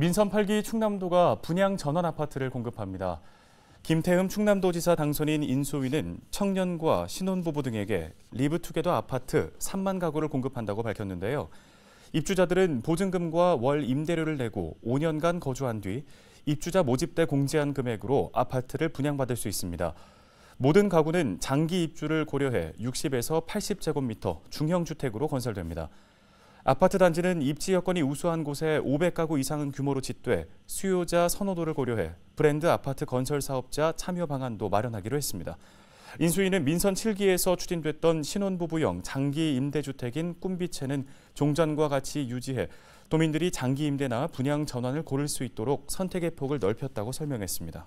민선 8기 충남도가 분양 전원 아파트를 공급합니다. 김태흠 충남도지사 당선인 인수위는 청년과 신혼부부 등에게 리브투게더 아파트 3만 가구를 공급한다고 밝혔는데요. 입주자들은 보증금과 월 임대료를 내고 5년간 거주한 뒤 입주자 모집 때 공제한 금액으로 아파트를 분양받을 수 있습니다. 모든 가구는 장기 입주를 고려해 60에서 80제곱미터 중형 주택으로 건설됩니다. 아파트 단지는 입지 여건이 우수한 곳에 500가구 이상은 규모로 짓되 수요자 선호도를 고려해 브랜드 아파트 건설 사업자 참여 방안도 마련하기로 했습니다. 인수위는 민선 7기에서 추진됐던 신혼부부형 장기 임대주택인 꿈비채는 종전과 같이 유지해 도민들이 장기 임대나 분양 전환을 고를 수 있도록 선택의 폭을 넓혔다고 설명했습니다.